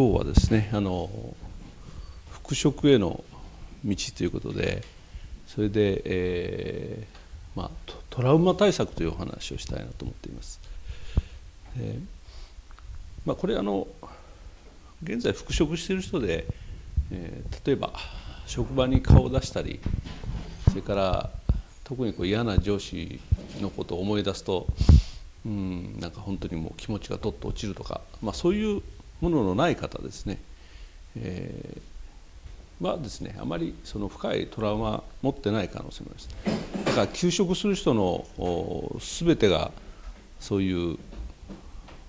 今日はですねあの復職への道ということでそれで、えーまあ、トラウマ対策というお話をしたいなと思っています。えーまあ、これあの現在復職している人で、えー、例えば職場に顔を出したりそれから特にこう嫌な上司のことを思い出すとうんなんか本当にもう気持ちがどっと落ちるとか、まあ、そういうもののない方ですね、えー、はですねあまりその深いトラウマ持ってない可能性もあります。だから休職する人の全てがそういう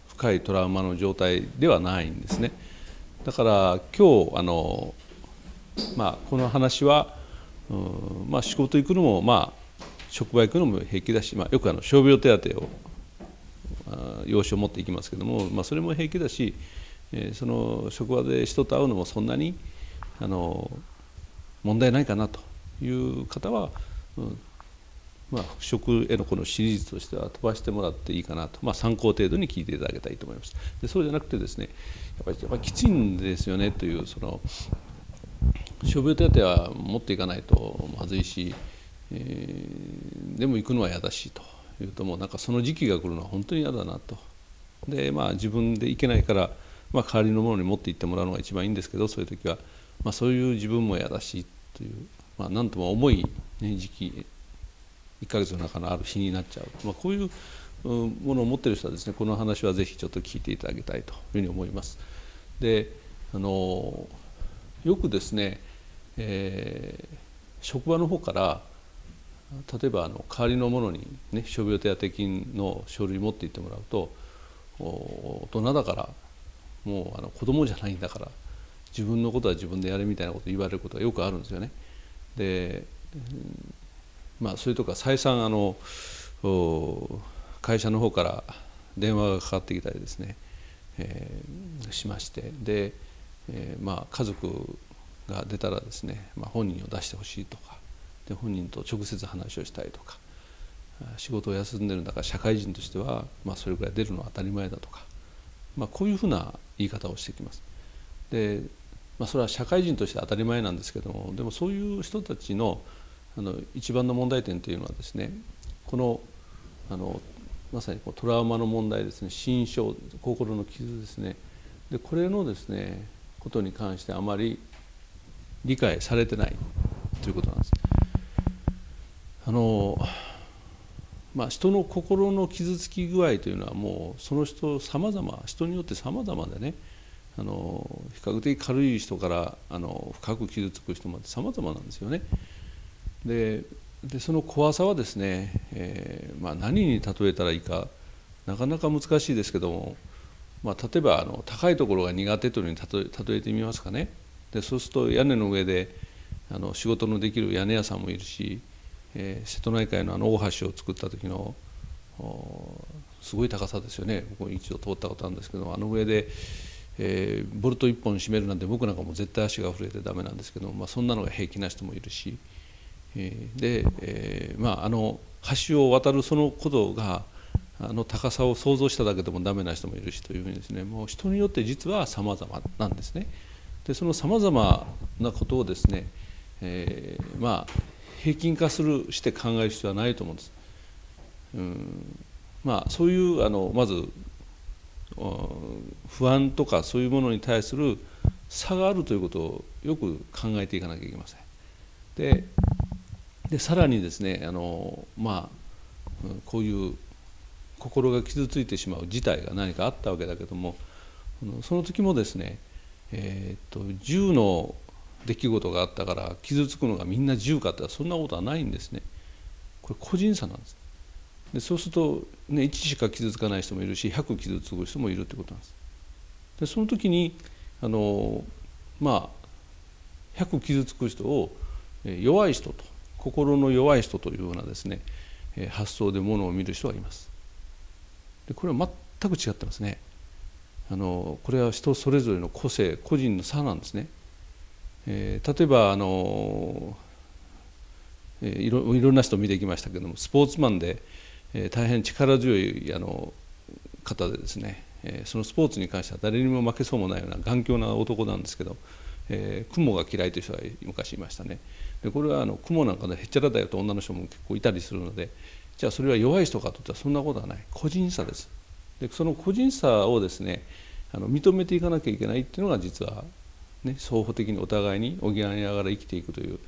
深いトラウマの状態ではないんですね。だから今日あの、まあ、この話は、うんまあ、仕事行くのもまあ職場行くのも平気だし、まあ、よくあの傷病手当を用紙を持っていきますけども、まあ、それも平気だし、えー、その職場で人と会うのもそんなにあの問題ないかなという方は、うんまあ、復職へのこのシリーズとしては飛ばしてもらっていいかなと、まあ、参考程度に聞いていただけたいと思います。でそうじゃなくてですねやっぱりやっぱきついんですよねというその傷病手当は持っていかないとまずいし、えー、でも行くのは嫌だしというともうなんかその時期が来るのは本当に嫌だなとでまあ自分で行けないから、まあ、代わりのものに持って行ってもらうのが一番いいんですけどそういう時は、まあ、そういう自分も嫌だしという、まあ、なんとも重い、ね、時期1ヶ月の中のある日になっちゃう、まあ、こういうものを持ってる人はですねこの話はぜひちょっと聞いていただきたいというふうに思います。であのよくですね、えー、職場の方から例えばあの代わりのものに、ね、傷病手当金の書類持って行ってもらうと大人だからもうあの子供じゃないんだから自分のことは自分でやれみたいなこと言われることがよくあるんですよね。でまあそれとか再三あの会社の方から電話がかかってきたりですね、えー、しましてで、えー、まあ家族が出たらですね、まあ、本人を出してほしいとかで本人と直接話をしたいとか仕事を休んでるんだから社会人としては、まあ、それぐらい出るのは当たり前だとか、まあ、こういうふうな言い方をしてきます。で、まあ、それは社会人として当たり前なんですけどもでもそういう人たちのあの一番の問題点というのはですねこのあのまさにこうトラウマの問題ですね心象心の傷ですねでこれのですねことに関してあまり理解されてないということなんです。あのまあ、人の心の傷つき具合というのはもうその人さまざま人によってさまざまでねあの比較的軽い人からあの深く傷つく人までさまざまなんですよね。ででその怖さはですね、えーまあ、何に例えたらいいかなかなか難しいですけども、まあ、例えばあの高いところが苦手というふうに例えてみますかねでそうすると屋根の上であの仕事のできる屋根屋さんもいるしえー、瀬戸内海のあの大橋を作った時のすごい高さですよね僕一度通ったことあるんですけどあの上で、えー、ボルト1本締めるなんて僕なんかも絶対足が震えてダメなんですけど、まあ、そんなのが平気な人もいるし、えー、で、えー、まああの橋を渡るそのことがあの高さを想像しただけでもダメな人もいるしというふうにですねもう人によって実は様々なんですね。でその様々なことをですね、えー、まあ平均化するして考える必要はないと思うんです。うんまあ、そういうあのまず不安とかそういうものに対する差があるということをよく考えていかなきゃいけません。ででさらにですねあの、まあ、こういう心が傷ついてしまう事態が何かあったわけだけどもその時もですね、えー、と銃の出来事があったから傷つくのがみんな自由かってそんなことはないんですね。これ個人差なんです。でそうすると、ね、1しか傷つかない人もいるし100傷つく人もいるってことなんです。でその時にあのまあ100傷つく人を弱い人と心の弱い人というようなですね発想でものを見る人がいます。でこれは全く違ってますね。あのこれは人それぞれの個性個人の差なんですね。えー、例えばあの、えー、いろいろんな人を見てきましたけどもスポーツマンで、えー、大変力強いあの方でですね、えー、そのスポーツに関しては誰にも負けそうもないような頑強な男なんですけど、えー、雲が嫌いという人が昔いましたね。でこれはあの雲なんかでへっちゃらだよと女の人も結構いたりするのでじゃあそれは弱い人かといったらそんなことはない。個人差です。でその個人差をですねあの認めていかなきゃいけないっていうのが実は、ね、双方的にお互いに補いながら生きていくという、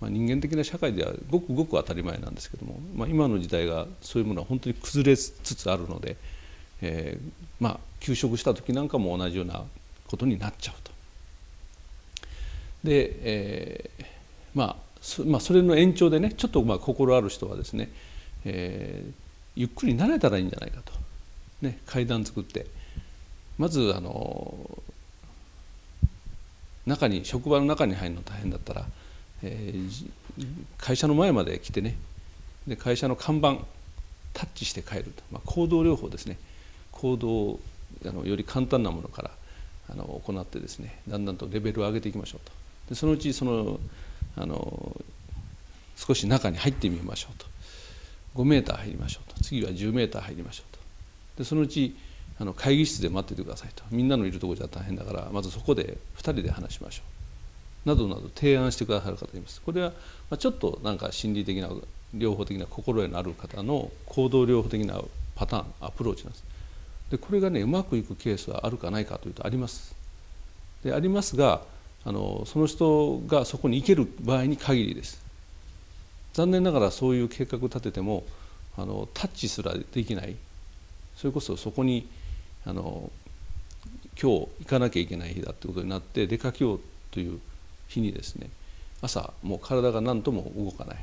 まあ、人間的な社会ではごくごく当たり前なんですけども、まあ、今の時代がそういうものは本当に崩れつつあるので、えー、まあ休職した時なんかも同じようなことになっちゃうと。で、えー、まあそまあ、それの延長でねちょっとまあ心ある人はですね、えー、ゆっくり慣れたらいいんじゃないかと、ね、階段作ってまずあの中に職場の中に入るの大変だったら、えー、会社の前まで来てねで会社の看板タッチして帰ると、まあ、行動療法ですね。行動をあのより簡単なものからあの行ってですねだんだんとレベルを上げていきましょうと。でそのうちそのあの少し中に入ってみましょうと。5メーター入りましょうと。次は10メーター入りましょうと。でそのうちあの会議室で待っててくださいと。みんなのいるところじゃ大変だからまずそこで2人で話しましょう。などなど提案してくださる方います。これはちょっとなんか心理的な療法的な心得のある方の行動療法的なパターンアプローチなんです。でこれがねうまくいくケースはあるかないかというとあります。でありますがあのその人がそこに行ける場合に限りです。残念ながらそういう計画を立ててもあのタッチすらできない。それこそそこにあの今日行かなきゃいけない日だってことになって出かけようという日にですね朝もう体が何とも動かない、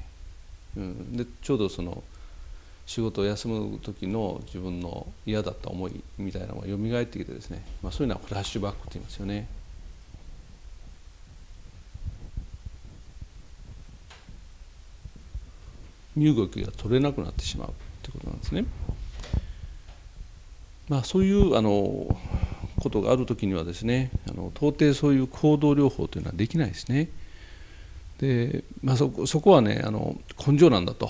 うん、でちょうどその仕事を休む時の自分の嫌だった思いみたいなのが蘇ってきてですね、まあ、そういうのはフラッシュバックって言いますよね。身動きが取れなくなってしまうということなんですね。まあ、そういうあのことがある時にはですねあの到底そういう行動療法というのはできないですね。で、まあそ、そこはねあの根性なんだと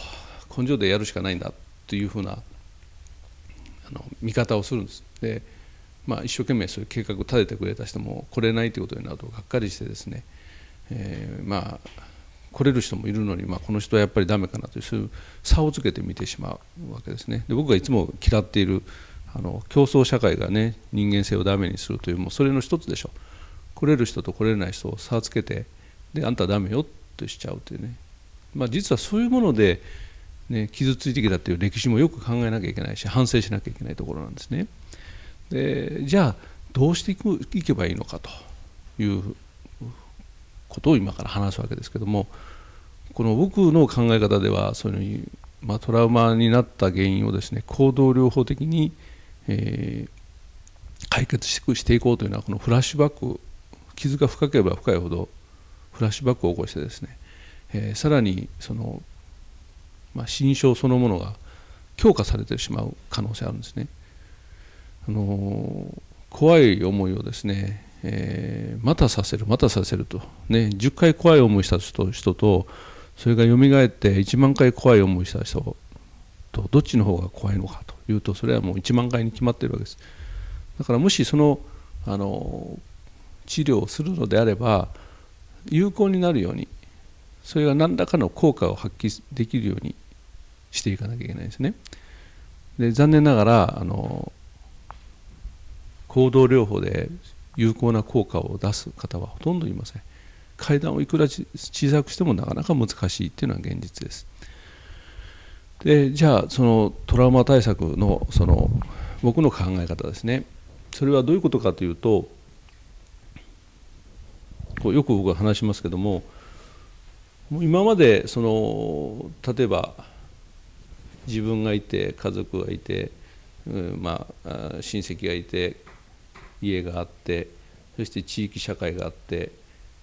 根性でやるしかないんだというふうなあの見方をするんです。でまあ、一生懸命そういう計画を立ててくれた人も来れないということになるとがっかりしてですね、えー、まあ来れる人もいるのに、まあ、この人はやっぱりダメかなというそういう差をつけて見てしまうわけですね。で僕がいつも嫌っているあの競争社会がね人間性をダメにするというもうそれの一つでしょ。来れる人と来れない人を差をつけてであんたダメよとしちゃうというね、まあ、実はそういうもので、ね、傷ついてきたという歴史もよく考えなきゃいけないし反省しなきゃいけないところなんですね。でじゃあどうしていくいけばいいのかということを今から話すわけですけどもこの僕の考え方ではそういう、まあ、トラウマになった原因をですね行動療法的に、えー、解決していこうというのはこのフラッシュバック傷が深ければ深いほどフラッシュバックを起こしてですね、えー、さらにその、まあ、心象そのものが強化されてしまう可能性あるんですね。あのー、怖い思いをですねえー、またさせるまたさせると、ね、10回怖い思いした人とそれがよみがえって1万回怖い思いした人とどっちの方が怖いのかというとそれはもう1万回に決まっているわけです。だからもしそのあの治療をするのであれば有効になるようにそれが何らかの効果を発揮できるようにしていかなきゃいけないですね。で残念ながらあの行動療法で有効な効果を出す方はほとんどいません。階段をいくら小さくしてもなかなか難しいっていうのは現実です。でじゃあそのトラウマ対策のその僕の考え方ですね。それはどういうことかというとこうよく僕は話しますけども今までその例えば自分がいて家族がいて、まあ、親戚がいて家があってそして地域社会があって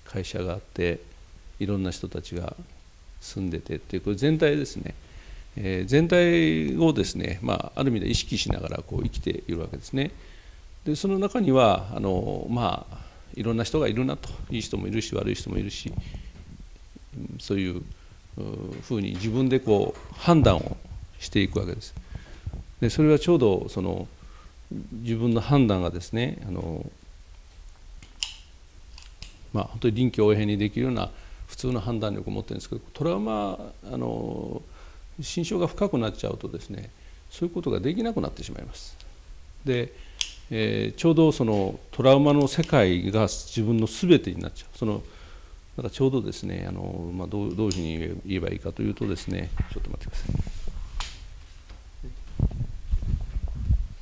会社があっていろんな人たちが住んでてっていうこれ全体ですね、えー、全体をですね、まあ、ある意味で意識しながらこう生きているわけですね。でその中にはあのまあいろんな人がいるなといい人もいるし悪い人もいるしそういうふうに自分でこう判断をしていくわけです。でそれはちょうどその自分の判断がですねあのまあ本当に臨機応変にできるような普通の判断力を持ってるんですけどトラウマあの心象が深くなっちゃうとですねそういうことができなくなってしまいます。で、えー、ちょうどそのトラウマの世界が自分の全てになっちゃうそのだからちょうどですねあの、まあ、どうどういうふうに言えばいいかというとですねちょっと待ってください。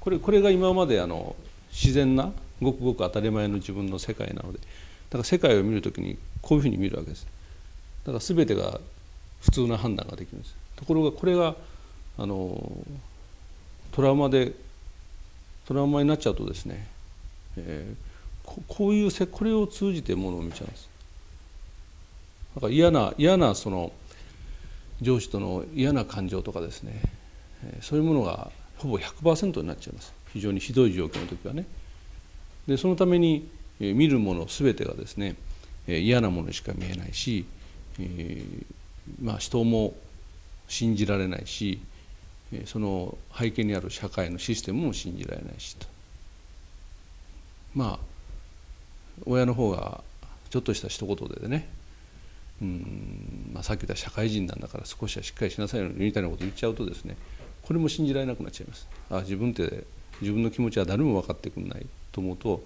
これこれが今まであの自然なごくごく当たり前の自分の世界なのでだから世界を見るときにこういうふうに見るわけです。だから全てが普通な判断ができるんです。ところがこれがあのトラウマでトラウマになっちゃうとですね、えー、こういうせこれを通じてものを見ちゃうんです。だから嫌な嫌なその上司との嫌な感情とかですね、そういうものがほぼ100%になっちゃいます。非常にひどい状況の時はね。でそのために、見るもの全てがですね、嫌なものしか見えないし、えー、まあ人も信じられないしその背景にある社会のシステムも信じられないしと。まあ親の方がちょっとした一言でねうん、まあ、さっき言った社会人なんだから少しはしっかりしなさいみたいなこと言っちゃうとですねこれも信じられなくなっちゃいます。あ自分って自分の気持ちは誰も分かってくれないと思うと、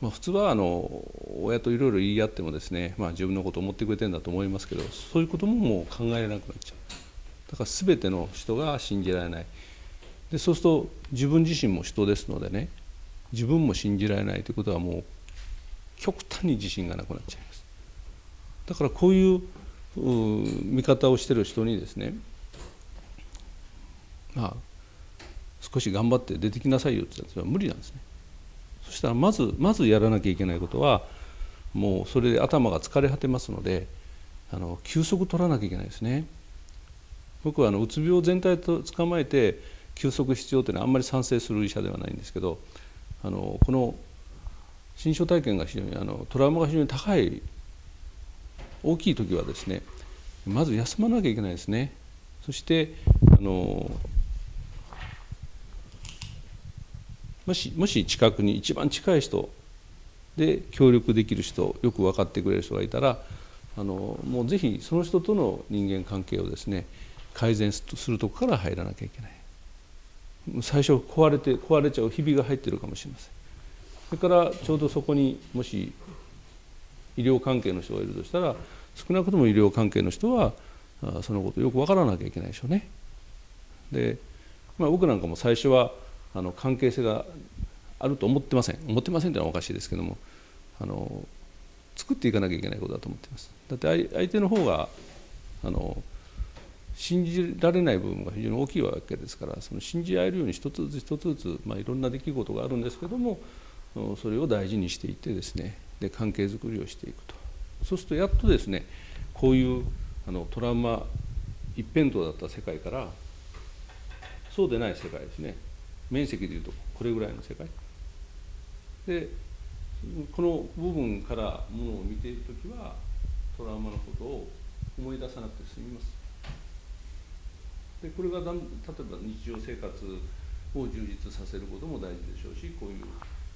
まあ、普通はあの親といろいろ言い合ってもですね、まあ、自分のことを思ってくれてるんだと思いますけどそういうことももう考えられなくなっちゃう。だから全ての人が信じられない。でそうすると自分自身も人ですのでね自分も信じられないということはもう極端に自信がなくなっちゃいます。だからこういう見方をしてる人にですねまあ少し頑張って出てきなさいよって言ったら無理なんですね。そしたらまずまずやらなきゃいけないことはもうそれで頭が疲れ果てますのであの休息取らなきゃいけないですね。僕はあのうつ病全体と捕まえて休息必要というのはあんまり賛成する医者ではないんですけどあのこの心象体験が非常にあのトラウマが非常に高い大きい時はですねまず休まなきゃいけないですね。そしてあのもしもし近くに一番近い人で協力できる人よく分かってくれる人がいたらあのもうぜひその人との人間関係をですね改善するとこから入らなきゃいけない。最初壊れて壊れちゃうひびが入ってるかもしれません。それからちょうどそこにもし医療関係の人がいるとしたら少なくとも医療関係の人はそのことよく分からなきゃいけないでしょうね。で、まあ、僕なんかも最初はあの関係性があると思ってません。思ってませんというのはおかしいですけどもあの作っていかなきゃいけないことだと思ってます。だって相手の方があの信じられない部分が非常に大きいわけですからその信じ合えるように一つずつ一つずつ、まあ、いろんな出来事があるんですけどもそれを大事にしていってですねで関係づくりをしていくと。そうするとやっとですねこういうあのトラウマ一辺倒だった世界からそうでない世界ですね面積でいうとこれぐらいの世界。でこの部分からものを見ている時はトラウマのことを思い出さなくて済みます。でこれがだん例えば日常生活を充実させることも大事でしょうしこういう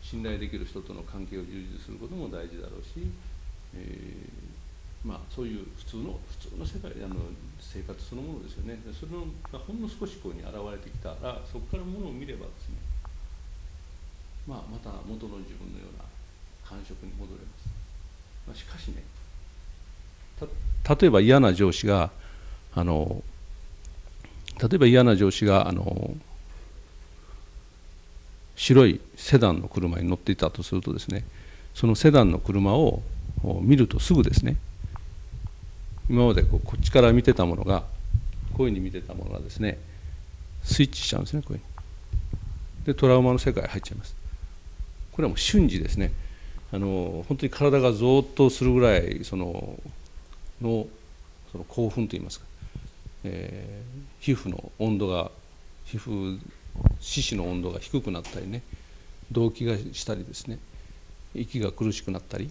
信頼できる人との関係を充実することも大事だろうし、えー、まあ、そういう普通の普通の世界あの生活そのものですよね。それのがほんの少しこうに現れてきたらそこからものを見ればですね、まあ、また元の自分のような感触に戻れます、まあ、しかしね例えば嫌な上司があの例えば嫌な上司があの白いセダンの車に乗っていたとするとですねそのセダンの車を見るとすぐですね今までこうこっちから見てたものがこういうふうに見てたものがですねスイッチしちゃうんですねこういうでトラウマの世界入っちゃいます。これはもう瞬時ですね。あの本当に体がゾーッとするぐらいそののその興奮といいますか。えー、皮膚の温度が皮膚四肢の温度が低くなったりね動悸がしたりですね息が苦しくなったり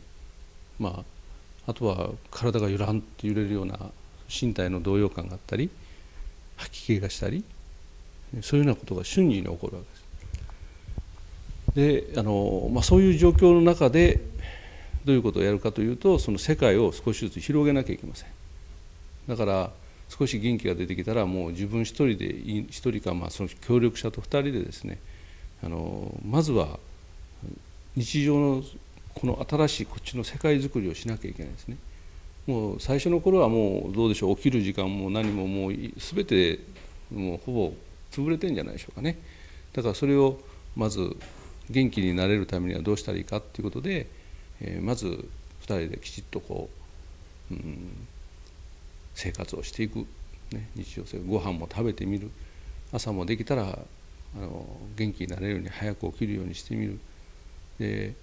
まああとは体がゆらんと揺れるような身体の動揺感があったり吐き気がしたりそういうようなことが瞬時に起こるわけです。であの、まあ、そういう状況の中でどういうことをやるかというとその世界を少しずつ広げなきゃいけませんだから少し元気が出てきたらもう自分一人で一人かまあその協力者と二人でですねあのまずは日常のこの新しいこっちの世界づくりをしなきゃいけないですね。もう最初の頃はもうどうでしょう起きる時間も何ももう全てもうほぼ潰れてんじゃないでしょうかね。だからそれをまず元気になれるためにはどうしたらいいかっていうことでえー、まず2人できちっとこう、うん、生活をしていく、ね、日常生活。ご飯も食べてみる。朝もできたらあの元気になれるように早く起きるようにしてみる。で、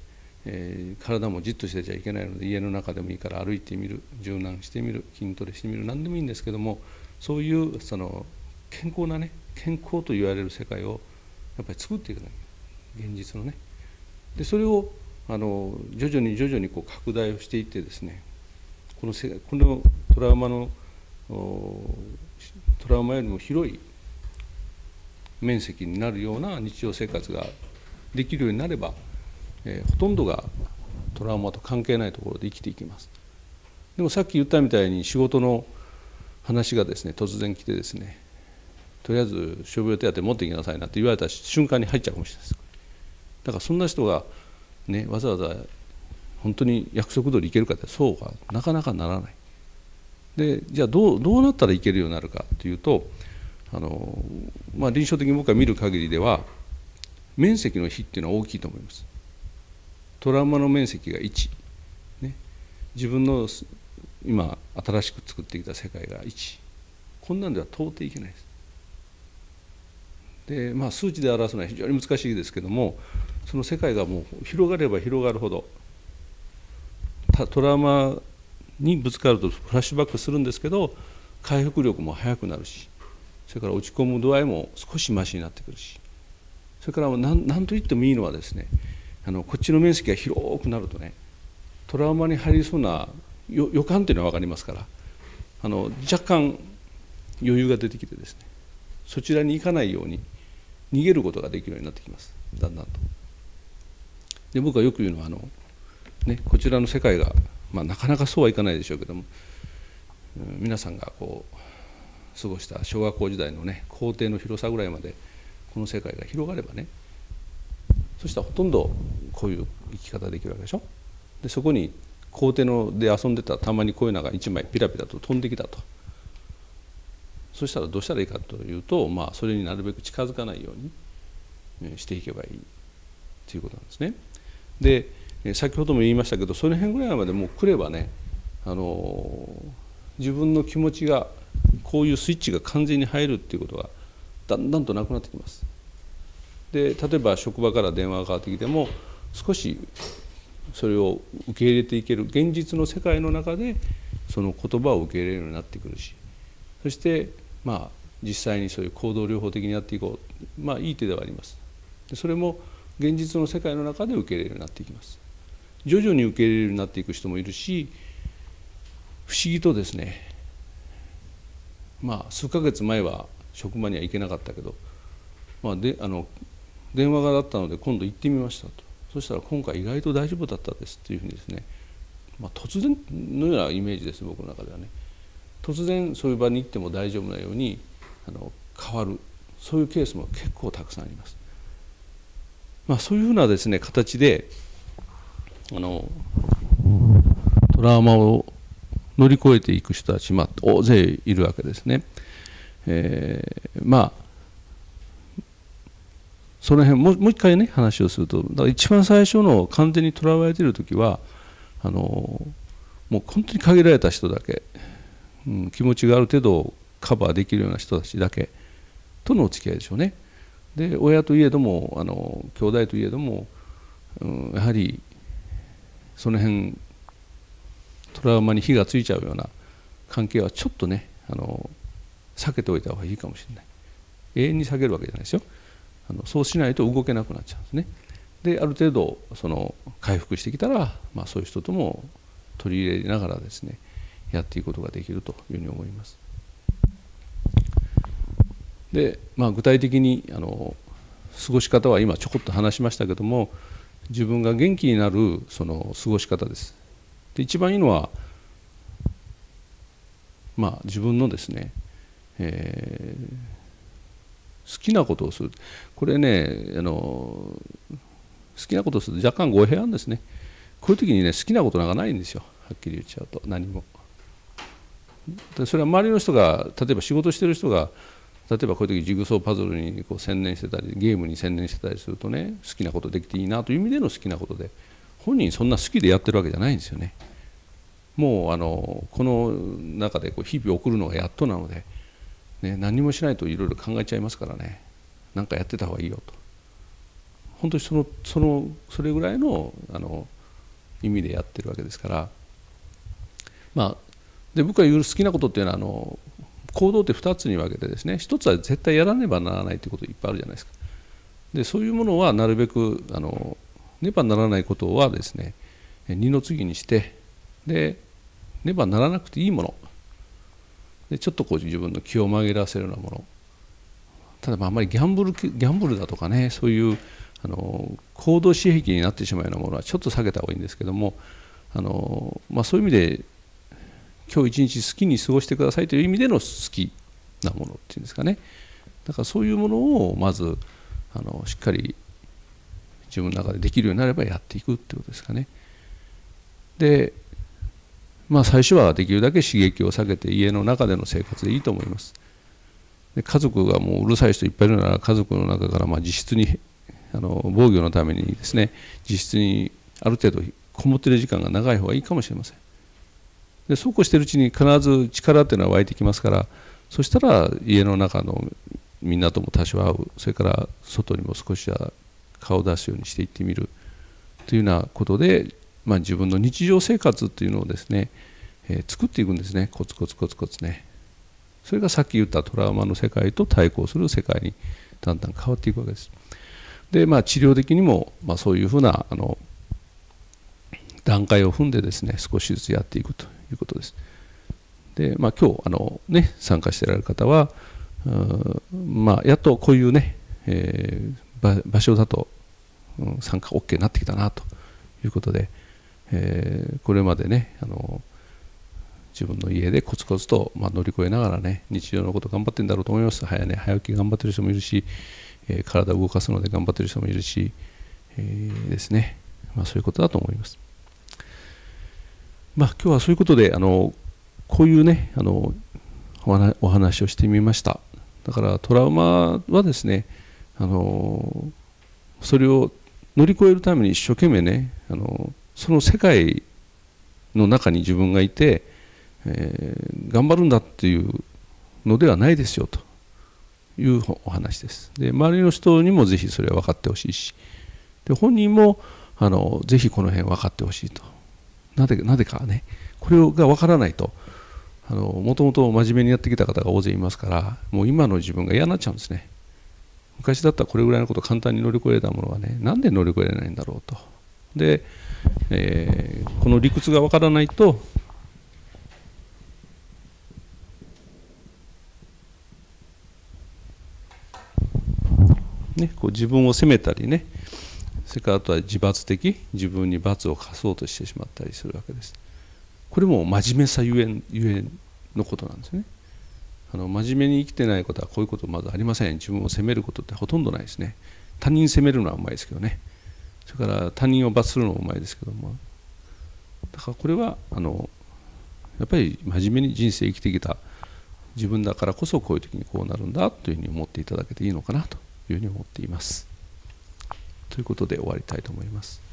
え、体もじっとしてちゃいけないので家の中でもいいから歩いてみる柔軟してみる筋トレしてみる何でもいいんですけどもそういうその健康なね健康と言われる世界をやっぱり作っていかなきゃ現実のね。でそれをあの徐々に徐々にこう拡大をしていってですねこのこのトラウマのトラウマよりも広い面積になるような日常生活ができるようになれば、えー、ほとんどがトラウマと関係ないところで生きていきますでもさっき言ったみたいに仕事の話がですね突然来てですねとりあえず傷病手当持ってきなさいなって言われた瞬間に入っちゃうかもしれないですだからそんな人がね、わざわざ本当に約束通りいけるかってそうはなかなかならない。でじゃあどうどうなったらいけるようになるかというとあの、まあ、臨床的に僕が見る限りでは面積の比っていうのは大きいと思います。トラウマの面積が1、ね、自分の今新しく作ってきた世界が1こんなんでは到底いけないです。でまあ数値で表すのは非常に難しいですけどもその世界がもう広がれば広がるほどトラウマにぶつかるとフラッシュバックするんですけど回復力も速くなるしそれから落ち込む度合いも少しマシになってくるしそれから何何と言ってもいいのはですねあのこっちの面積が広くなるとねトラウマに入りそうな予感っていうのは分かりますからあの若干余裕が出てきてですねそちらに行かないように逃げることができるようになってきますだんだんと。で僕はよく言うのはあの、ね、こちらの世界が、まあ、なかなかそうはいかないでしょうけども皆さんがこう過ごした小学校時代のね校庭の広さぐらいまでこの世界が広がればねそしたらほとんどこういう生き方できるわけでしょ？でそこに校庭ので遊んでたたまにこういうのが一枚ピラピラと飛んできたと。そしたらどうしたらいいかというと、まあ、それになるべく近づかないようにしていけばいいということなんですね。で先ほども言いましたけどその辺ぐらいまでもう来ればねあの自分の気持ちがこういうスイッチが完全に入るっていうことがだんだんとなくなってきます。で例えば職場から電話がかかってきても少しそれを受け入れていける現実の世界の中でその言葉を受け入れるようになってくるしそしてまあ実際にそういう行動療法的にやっていこうまあいい手ではあります。でそれも現実の世界の中で受け入れるようになっていきます徐々に受け入れるようになっていく人もいるし不思議とですねまあ数ヶ月前は職場には行けなかったけど、まあ、であの電話がだったので今度行ってみましたとそしたら今回意外と大丈夫だったですっていうふうにですね、まあ、突然のようなイメージです僕の中ではね突然そういう場に行っても大丈夫なようにあの変わるそういうケースも結構たくさんあります。まあ、そういうふうなですね形であのトラウマを乗り越えていく人たち、まあ、大勢いるわけですね。えー、まあその辺ももう一回ね話をするとだから一番最初の完全にとらわれている時はあのもう本当に限られた人だけ、うん、気持ちがある程度カバーできるような人たちだけとのお付き合いでしょうね。で親といえどもあの兄弟といえども、うん、やはりその辺トラウマに火がついちゃうような関係はちょっとねあの避けておいた方がいいかもしれない永遠に避けるわけじゃないですよあのそうしないと動けなくなっちゃうんですねである程度その回復してきたら、まあ、そういう人とも取り入れながらですねやっていくことができるというふうに思います。で、まあ、具体的にあの過ごし方は今ちょこっと話しましたけども自分が元気になるその過ごし方です。で一番いいのはまあ自分のですね、えー、好きなことをする。これねあの好きなことをすると若干語弊あるんですね。こういう時にね好きなことなんかないんですよ。はっきり言っちゃうと。何も。それは周りの人が例えば仕事してる人が例えばこういう時ジグソーパズルにこう専念してたりゲームに専念してたりするとね好きなことできていいなという意味での好きなことで本人そんな好きでやってるわけじゃないんですよね。もうあのこの中でこう日々送るのがやっとなので、ね、何もしないといろいろ考えちゃいますからね。何かやってた方がいいよと。本当にそのそのそれぐらいのあの意味でやってるわけですから。まあで僕が言う好きなことっていうのはあの行動って2つに分けてですね。1つは絶対やらねばならないということいっぱいあるじゃないですか。でそういうものはなるべくあのねばならないことはですね二の次にしてでねばならなくていいもの。でちょっとこう自分の気を紛らわせるようなものただまああんまりギャンブルギャンブルだとかねそういうあの行動刺激になってしまうようなものはちょっと避けた方がいいんですけどもあの、まあ、そういう意味で今日一日好きに過ごしてくださいという意味での好きなものっていうんですかねだからそういうものをまずあのしっかり自分の中でできるようになればやっていくっていうことですかね。でまあ最初はできるだけ刺激を避けて家の中での生活でいいと思います。で家族がもううるさい人いっぱいいるなら家族の中からまあ自室にあの防御のためにですね自室にある程度こもってる時間が長い方がいいかもしれません。でそうこうしてるうちに必ず力っていうのは湧いてきますからそしたら家の中のみんなとも多少会うそれから外にも少しは顔を出すようにしていってみるというようなことで、まあ、自分の日常生活っていうのをですね、えー、作っていくんですね。コツコツコツコツね。それがさっき言ったトラウマの世界と対抗する世界にだんだん変わっていくわけです。でまあ治療的にも、まあ、そういうふうなあの段階を踏んでですね少しずつやっていくということです。で、まあ、今日あの、ね、参加してられる方は、まあ、やっとこういうね、えー、場所だと、参加 OK になってきたなということで、えー、これまでねあの自分の家でコツコツと、まあ、乗り越えながらね日常のこと頑張ってるんだろうと思います。早,、ね、早起き頑張ってる人もいるし、えー、体を動かすので頑張ってる人もいるし、えー、ですね、まあ、そういうことだと思います。まあ、今日はそういうことであのこういうねあのお話をしてみました。だからトラウマはですねあのそれを乗り越えるために一生懸命ねあのその世界の中に自分がいて、えー、頑張るんだっていうのではないですよというお話です。で周りの人にもぜひそれは分かってほしいしで本人もあのぜひこの辺分かってほしいと。なぜなぜかねこれが分からないともともと真面目にやってきた方が大勢いますからもう今の自分が嫌になっちゃうんですね。昔だったらこれぐらいのこと簡単に乗り越えたものがねなんで乗り越えられないんだろうと。で、えー、この理屈が分からないとね、こう自分を責めたりねそれからあとは自罰的自分に罰を課そうとしてしまったりするわけです。これも真面目さゆえゆえのことなんですね。あの真面目に生きてないことはこういうことまずありません。自分を責めることってほとんどないですね。他人責めるのはうまいですけどね。それから他人を罰するのもうまいですけどもだからこれはあのやっぱり真面目に人生生きてきた自分だからこそこういう時にこうなるんだというふうに思っていただけていいのかなというふうに思っています。ということで終わりたいと思います。